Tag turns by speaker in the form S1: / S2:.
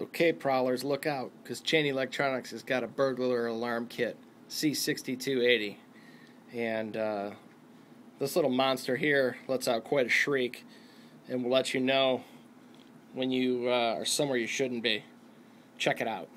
S1: Okay, prowlers, look out, because Chaney Electronics has got a burglar alarm kit, C6280. And uh, this little monster here lets out quite a shriek and will let you know when you uh, are somewhere you shouldn't be. Check it out.